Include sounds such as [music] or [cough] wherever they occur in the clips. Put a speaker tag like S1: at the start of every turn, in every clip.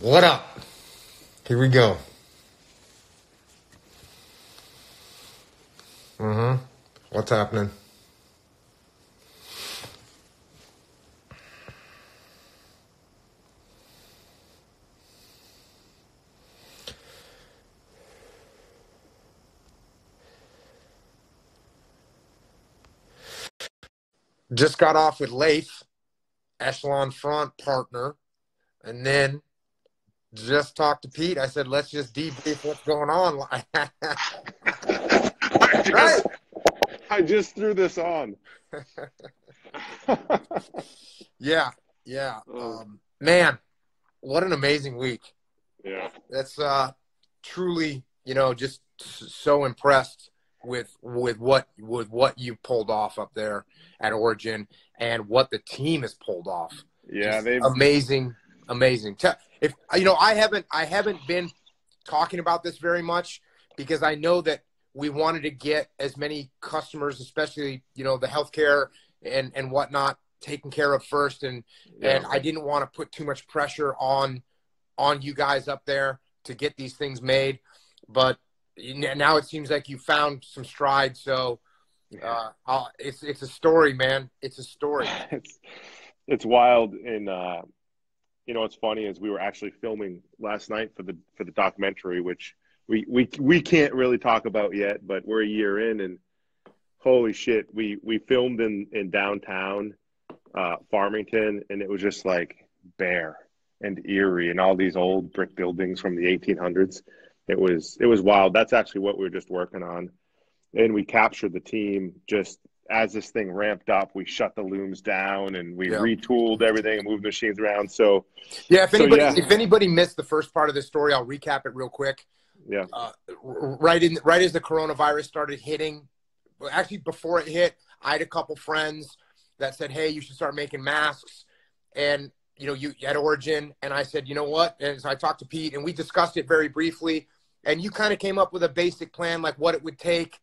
S1: What up? Here we go. Mm-hmm. What's happening? Just got off with Leif, Echelon Front partner, and then just talked to Pete. I said, let's just debrief what's going on. [laughs]
S2: I just, I just threw this on. [laughs]
S1: yeah, yeah. Um, man, what an amazing week.
S2: Yeah.
S1: That's uh, truly, you know, just so impressed with with what with what you pulled off up there at Origin and what the team has pulled off.
S2: Yeah, they
S1: amazing, amazing. If you know, I haven't I haven't been talking about this very much because I know that we wanted to get as many customers, especially you know the healthcare and and whatnot, taken care of first, and yeah. and I didn't want to put too much pressure on on you guys up there to get these things made, but now it seems like you found some stride. So uh, I'll, it's it's a story, man. It's a story. [laughs]
S2: it's it's wild, and uh, you know what's funny is we were actually filming last night for the for the documentary, which we we we can't really talk about yet, but we're a year in, and holy shit, we we filmed in in downtown uh, Farmington, and it was just like bare and eerie, and all these old brick buildings from the 1800s. It was it was wild. That's actually what we were just working on, and we captured the team just as this thing ramped up, we shut the looms down and we yeah. retooled everything and moved machines around. So,
S1: yeah, if anybody so, yeah. if anybody missed the first part of this story, I'll recap it real quick.
S2: Yeah.
S1: Uh, right in right as the coronavirus started hitting, actually before it hit, I had a couple friends that said, "Hey, you should start making masks." And you know, you at Origin, and I said, "You know what?" And so I talked to Pete, and we discussed it very briefly. And you kind of came up with a basic plan, like what it would take.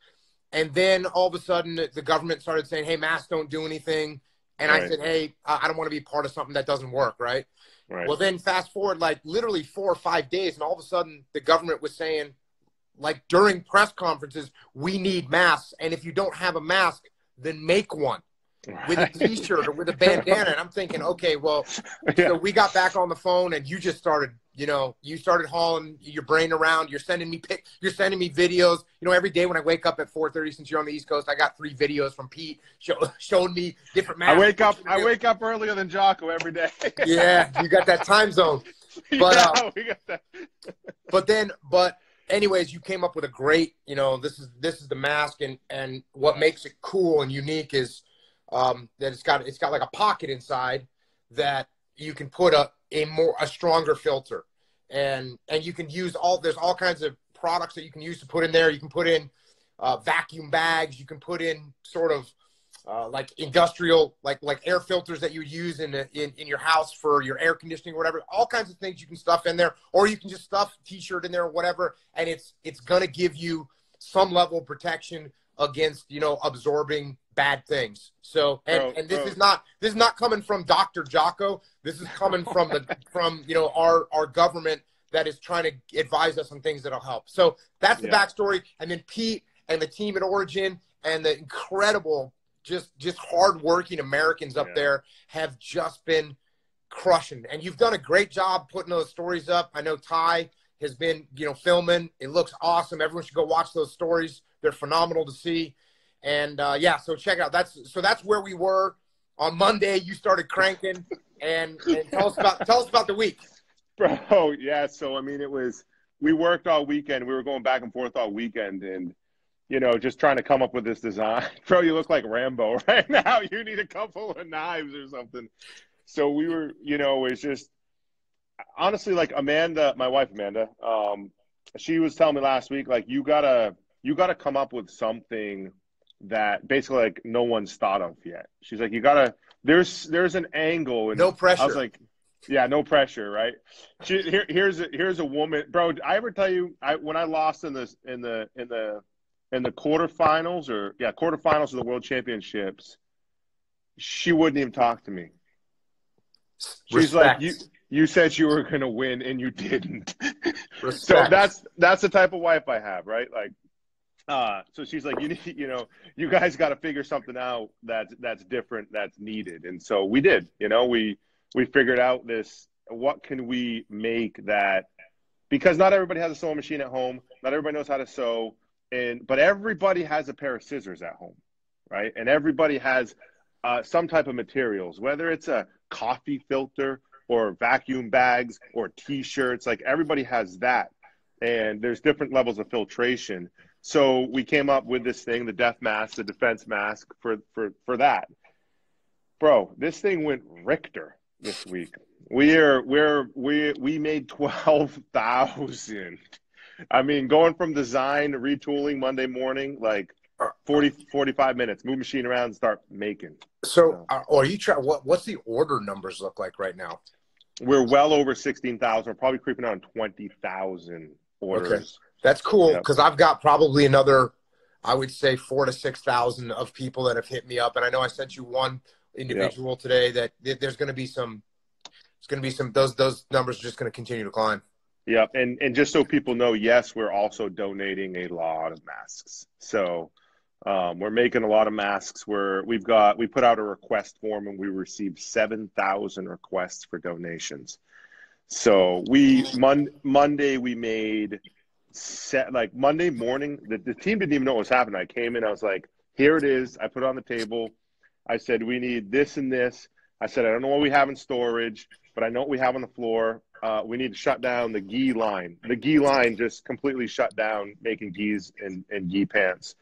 S1: And then all of a sudden, the government started saying, "Hey, masks don't do anything." And right. I said, "Hey, I don't want to be part of something that doesn't work." Right. Right. Well, then fast forward like literally four or five days, and all of a sudden the government was saying, like during press conferences, we need masks, and if you don't have a mask, then make one. With a [laughs] T-shirt or with a bandana. And I'm thinking, okay, well, [laughs] yeah. so we got back on the phone, and you just started you know, you started hauling your brain around. You're sending me pic. You're sending me videos. You know, every day when I wake up at 4:30, since you're on the East Coast, I got three videos from Pete show, [laughs] showing me different.
S2: I wake up. I wake up earlier than Jocko every day.
S1: yeah, you got that time zone. But
S2: yeah, uh, we got that.
S1: but then, but anyways, you came up with a great. You know, this is this is the mask, and and what makes it cool and unique is um, that it's got it's got like a pocket inside that you can put a a more a stronger filter. And and you can use all there's all kinds of products that you can use to put in there. You can put in uh, vacuum bags. You can put in sort of uh, like industrial like like air filters that you use in, in in your house for your air conditioning or whatever. All kinds of things you can stuff in there or you can just stuff t-shirt in there or whatever and it's it's gonna give you some level of protection against you know absorbing bad things. So and, bro, and this bro. is not this is not coming from Dr. Jocko. This is coming from the [laughs] from you know our our government that is trying to advise us on things that'll help. So that's the yeah. backstory. And then Pete and the team at Origin and the incredible just just hardworking Americans up yeah. there have just been crushing. And you've done a great job putting those stories up. I know Ty has been, you know, filming. It looks awesome. Everyone should go watch those stories. They're phenomenal to see. And uh, yeah, so check it out. That's so that's where we were on Monday. You started cranking, and, and tell us about tell us about the week,
S2: bro. Yeah, so I mean, it was we worked all weekend. We were going back and forth all weekend, and you know, just trying to come up with this design. [laughs] Bro, you look like Rambo [laughs] right now. You need a couple of knives or something. So we were, you know, it's just honestly like Amanda, my wife Amanda, um, she was telling me last week, like you gotta you gotta come up with something that basically like no one's thought of yet. She's like, you gotta there's there's an angle and
S1: no pressure. I
S2: was like, yeah, no pressure, right? She, here, here's a, here's a woman, bro. I ever tell you I when I lost in this in the in the in the quarterfinals or yeah quarterfinals of the world championships, she wouldn't even talk to me. She's Respect. like you. You said you were going to win and you didn't. [laughs] so that's that's the type of wife I have, right? Like, uh, so she's like, you need, you know, you guys got to figure something out that's that's different, that's needed, and so we did. You know, we we figured out this. What can we make that? Because not everybody has a sewing machine at home. Not everybody knows how to sew, and but everybody has a pair of scissors at home, right? And everybody has uh, some type of materials, whether it's a coffee filter or vacuum bags or t-shirts. Like everybody has that, and there's different levels of filtration. So we came up with this thing, the death mask, the defense mask for for for that. Bro, this thing went Richter this week. We're we're we we made twelve thousand. I mean, going from design to retooling Monday morning, like 40, 45 minutes, move machine around and start making.
S1: So, uh, or you try what? What's the order numbers look like right now?
S2: We're well over sixteen thousand. We're probably creeping on twenty thousand orders.
S1: That's cool
S2: Yep.
S1: because I've got probably another, I would say four to six thousand of people that have hit me up, and I know I sent you one individual today. That that there's going to be some, it's going to be some those those numbers are just going to continue to climb.
S2: Yep, and and just so people know, yes, we're also donating a lot of masks. So um, we're making a lot of masks. We're we've got we put out a request form and we received seven thousand requests for donations. So we mon- Monday we made set like Monday morning. The, the team didn't even know what was happening. I came in, I was like, here it is. I put it on the table. I said we need this and this. I said I don't know what we have in storage, but I know what we have on the floor. Uh, we need to shut down the gi line. The gi line just completely shut down making gis and, and gi pants.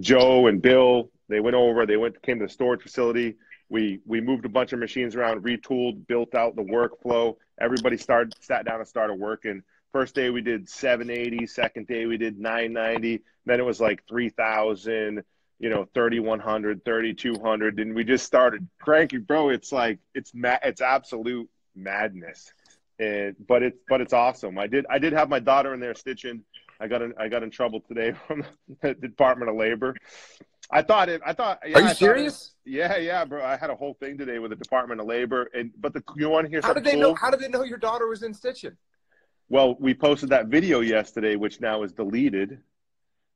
S2: Joe and Bill, they went over, they went came to the storage facility. We we moved a bunch of machines around, retooled, built out the workflow. Everybody started sat down and started working. First day we did 780, second day we did 990, then it was like 3000, you know, 3100, 3200 and we just started cranking, bro. It's like it's ma- it's absolute madness. And but it's but it's awesome. I did I did have my daughter in there stitching. I got in I got in trouble today [laughs] from the Department of Labor. I thought it. I thought. Yeah,
S1: Are you
S2: I thought it-
S1: serious?
S2: yeah, yeah, bro. I had a whole thing today with the Department of Labor, and but the you want to hear
S1: How did they
S2: cool?
S1: know? How did they know your daughter was in stitching?
S2: Well, we posted that video yesterday, which now is deleted.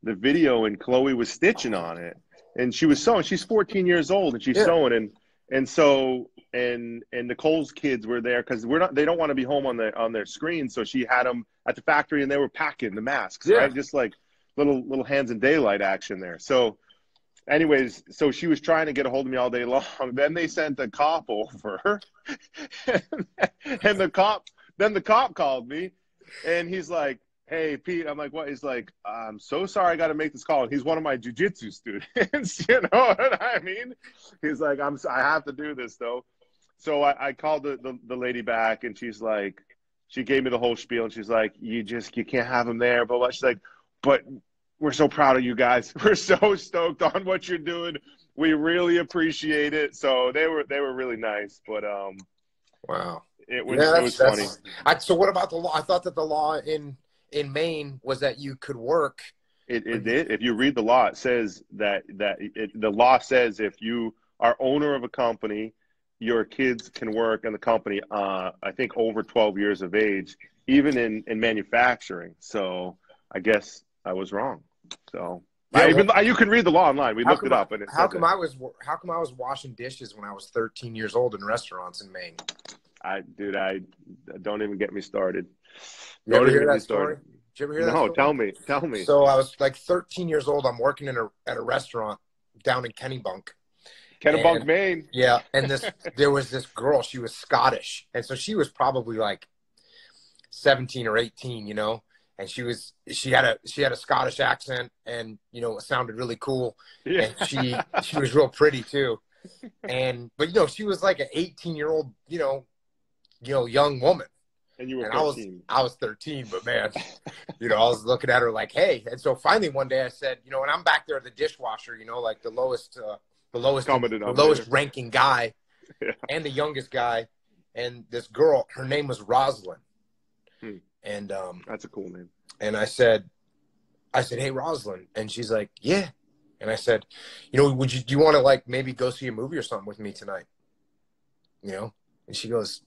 S2: The video and Chloe was stitching on it, and she was sewing. She's 14 years old, and she's
S1: Yeah.
S2: sewing, and and so and and Nicole's kids were there because we're not. They don't want to be home on their on their screen, so she had them at the factory, and they were packing the masks,
S1: Yeah.
S2: right? Just like little little hands in daylight action there. So. Anyways, so she was trying to get a hold of me all day [laughs] long. Then they sent a cop over, [laughs] and the cop then the cop called me and he's like, Hey Pete, I'm like, what? He's like, I'm so sorry I gotta make this call. And he's one of my jujitsu students, [laughs] you know what I mean? He's like, I'm I have to do this though. So I, I called the, the, the lady back and she's like, she gave me the whole spiel and she's like, You just you can't have him there, but she's like, But we're so proud of you guys. [laughs] We're so stoked on what you're doing. We really appreciate it. So they were they were really nice, but um
S1: Wow.
S2: It was
S1: Yeah,
S2: it was
S1: that's-
S2: funny.
S1: I, so what about the law? I thought that the law in in Maine was that you could work.
S2: It, it did. If you read the law, it says that that it, the law says if you are owner of a company, your kids can work in the company. Uh, I think over twelve years of age, even in in manufacturing. So I guess I was wrong. So
S1: Yeah,
S2: I even you can read the law online. We looked it up, and it
S1: How come
S2: it.
S1: I was how come I was washing dishes when I was 13 years old in restaurants in Maine?
S2: I dude, I don't even get me started.
S1: You ever
S2: Don't
S1: hear
S2: even get
S1: that
S2: me
S1: story? Did you ever hear that?
S2: No, tell me, tell me.
S1: So I was like 13 years old. I'm working in a at a restaurant down in Kennebunk.
S2: Kennebunk,
S1: and-
S2: Maine.
S1: Yeah, and [laughs] this there was this girl. She was Scottish, and so she was probably like 17 or 18, you know. And she was she had a she had a Scottish accent, and you know it sounded really cool.
S2: Yeah.
S1: and she she was real pretty too [laughs] and but you know she was like an 18 year old you know you know young woman
S2: And you were
S1: and i was
S2: 13.
S1: i was 13 but man [laughs] you know i was looking at her like hey and so finally one day i said you know and i'm back there at the dishwasher you know like the lowest uh, the lowest the lowest ranking guy [laughs]
S2: Yeah.
S1: and the youngest guy and this girl her name was rosalind
S2: Hmm.
S1: and um
S2: That's a cool name.
S1: and I said, I said, hey Rosalind, and she's like, yeah. And I said, you know, would you do you want to like maybe go see a movie or something with me tonight? You know, and she goes,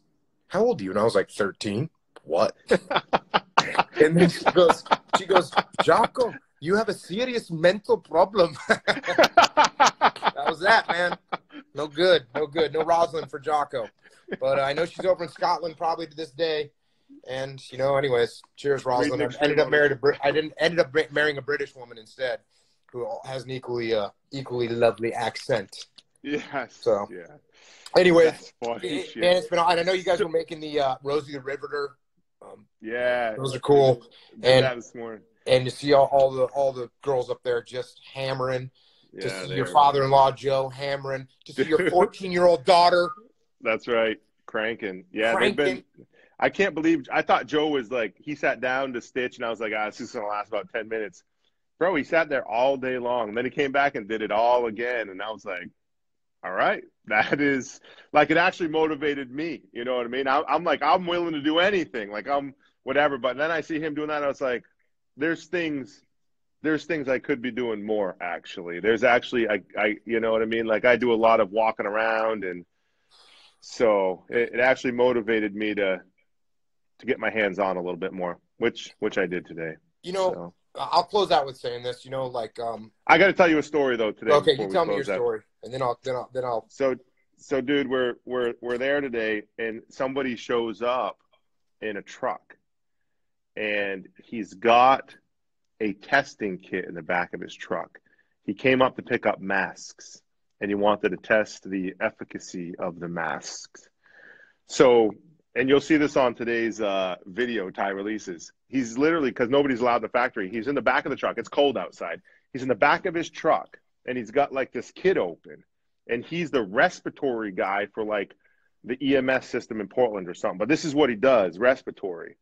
S1: how old are you? And I was like, 13. What? [laughs] and then she goes, she goes, Jocko, you have a serious mental problem. [laughs] that was that, man. No good, no good, no Rosalind for Jocko. But uh, I know she's over in Scotland probably to this day. And you know, anyways, cheers, Rosalind. I ended up married a Brit. I didn't ended up marrying a British woman instead, who has an equally uh, equally lovely accent.
S2: Yes.
S1: So
S2: yeah.
S1: Anyways,
S2: Funny
S1: it, man, it's been. And I know you guys were making the uh, Rosie the Riveter. Um,
S2: yeah.
S1: those are cool.
S2: Did
S1: And-
S2: that this morning.
S1: and you see all, all the all the girls up there just hammering.
S2: Yeah,
S1: to see your father-in-law Joe hammering. To see your [laughs] 14-year-old daughter.
S2: That's right. Cranking. Yeah, they've been. I can't believe. I thought Joe was like he sat down to stitch, and I was like, ah, this is gonna last about ten minutes. Bro, he sat there all day long. And then he came back and did it all again, and I was like, all right, [laughs] that is like it actually motivated me. You know what I mean? I, I'm like, I'm willing to do anything. Like I'm whatever. But then I see him doing that, I was like, there's things. There's things I could be doing more. Actually, there's actually I, I, you know what I mean. Like I do a lot of walking around and so it, it actually motivated me to to get my hands on a little bit more, which which I did today.
S1: You know,
S2: So
S1: I'll close out with saying this. You know, like, um,
S2: I got to tell you a story though today.
S1: okay, you tell me your
S2: close out.
S1: story, and then I'll then I'll then I'll.
S2: So so dude, we're we're we're there today, and somebody shows up in a truck, and he's got a testing kit in the back of his truck. He came up to pick up masks, and he wanted to test the efficacy of the masks. So, and you'll see this on today's uh, video Ty releases. He's literally because nobody's allowed the factory. He's in the back of the truck. It's cold outside. He's in the back of his truck, and he's got like this kit open, and he's the respiratory guy for like the EMS system in Portland or something. But this is what he does: respiratory,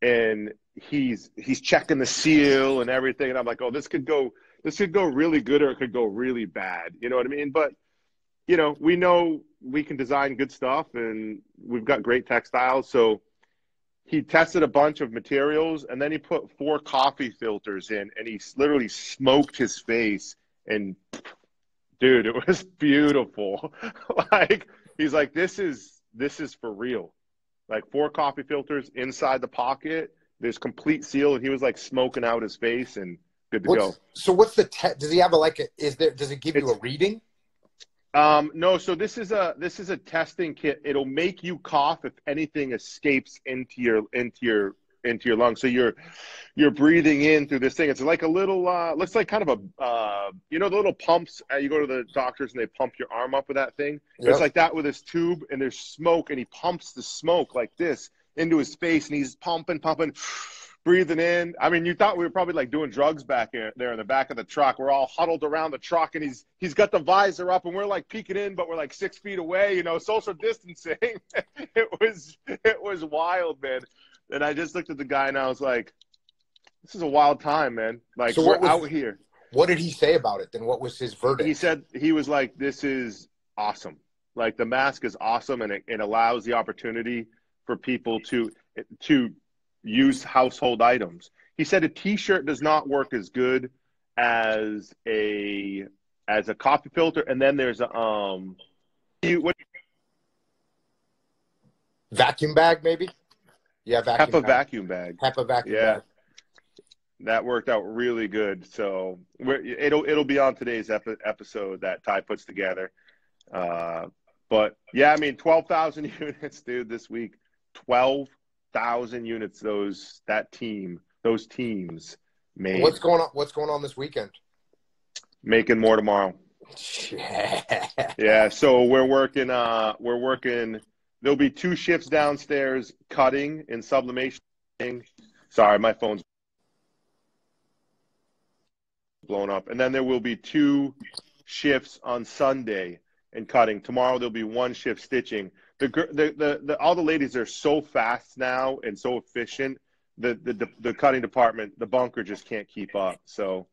S2: and he's he's checking the seal and everything. And I'm like, oh, this could go this could go really good or it could go really bad. You know what I mean? But you know, we know we can design good stuff and we've got great textiles. So he tested a bunch of materials and then he put four coffee filters in and he literally smoked his face and dude, it was [laughs] beautiful. [laughs] like he's like, this is this is for real. Like four coffee filters inside the pocket. There's complete seal, and he was like smoking out his face and good to
S1: What's, so what's the te- does he have a like a, is there does it give you a reading?
S2: Um, no, so this is a this is a testing kit. It'll make you cough if anything escapes into your into your into your lungs. So you're you're breathing in through this thing. It's like a little uh looks like kind of a uh you know the little pumps uh, you go to the doctors and they pump your arm up with that thing.
S1: Yeah.
S2: It's like that with his tube and there's smoke and he pumps the smoke like this into his face and he's pumping pumping breathing in. I mean, you thought we were probably like doing drugs back there, there in the back of the truck. We're all huddled around the truck, and he's he's got the visor up, and we're like peeking in, but we're like six feet away. You know, social distancing. [laughs] it was it was wild, man. And I just looked at the guy, and I was like, "This is a wild time, man. Like
S1: So
S2: we're
S1: was-
S2: out here."
S1: What did he say about it? Then what was his verdict?
S2: He said he was like, "This is awesome. Like the mask is awesome, and it, it allows the opportunity for people to to use household items." He said a T-shirt does not work as good as a as a coffee filter, and then there's a um, you, what
S1: vacuum bag, maybe. Yeah, vacuum.
S2: HEPA
S1: bag.
S2: vacuum bag.
S1: HEPA vacuum
S2: Yeah.
S1: bag.
S2: That worked out really good. So we're, it'll it'll be on today's epi- episode that Ty puts together. Uh, but yeah, I mean, twelve thousand [laughs] units, dude, this week. Twelve thousand units. Those that team, those teams made.
S1: What's going on? What's going on this weekend?
S2: making more tomorrow. Yeah, [laughs] yeah. so we're working. Uh, we're working. There'll be two shifts downstairs, cutting and sublimation. Sorry, my phone's blown up. And then there will be two shifts on Sunday and cutting. Tomorrow there'll be one shift stitching. The the the, the all the ladies are so fast now and so efficient. The, the the the cutting department, the bunker just can't keep up. So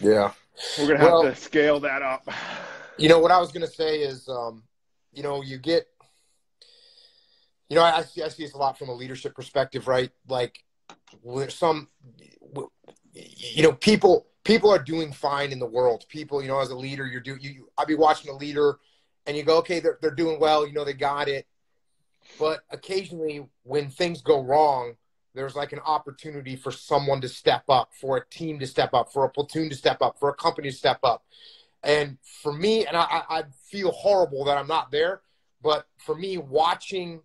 S1: yeah.
S2: we're gonna have
S1: Well-
S2: to scale that up.
S1: You know what I was going to say is, um, you know, you get, you know, I, I see I see this a lot from a leadership perspective, right? Like, some, you know, people people are doing fine in the world. People, you know, as a leader, you're doing. You, you, I'll be watching a leader, and you go, okay, they're they're doing well. You know, they got it. but occasionally when things go wrong, there's like an opportunity for someone to step up, for a team to step up, for a platoon to step up, for a company to step up. And for me, and I, I feel horrible that I'm not there, but for me, watching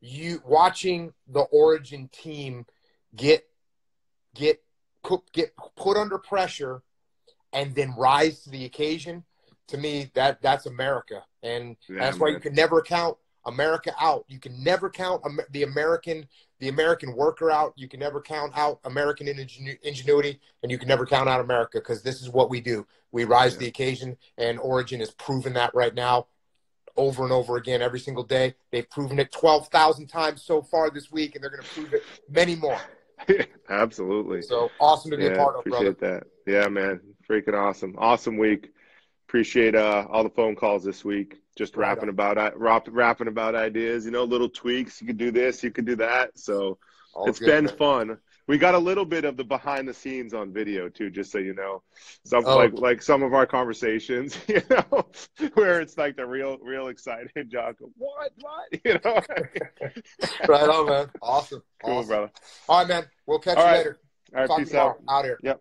S1: you, watching the Origin team get get get put under pressure and then rise to the occasion, to me, that that's America, and yeah, that's man. why you can never count America out. You can never count the American the American worker out. You can never count out American ingenuity, and you can never count out America because this is what we do. We rise yeah. to the occasion, and Origin has proven that right now, over and over again, every single day. They've proven it twelve thousand times so far this week, and they're going to prove it many more. [laughs]
S2: Absolutely.
S1: So awesome to be
S2: yeah,
S1: a part of.
S2: Appreciate brother. that. Yeah, man, freaking awesome. Awesome week. Appreciate uh, all the phone calls this week. Just right rapping about rapping about ideas. You know, little tweaks. You could do this. You could do that. So all it's good, been man. fun. We got a little bit of the behind the scenes on video too, just so you know. Some oh. like like some of our conversations, [laughs] you know, where it's like the real real excited [laughs] John. What what [laughs] you know?
S1: right on, man. Awesome.
S2: Cool,
S1: awesome.
S2: brother.
S1: All right, man. We'll catch all you right. later.
S2: All right,
S1: Talk
S2: peace out.
S1: Out here.
S2: Yep.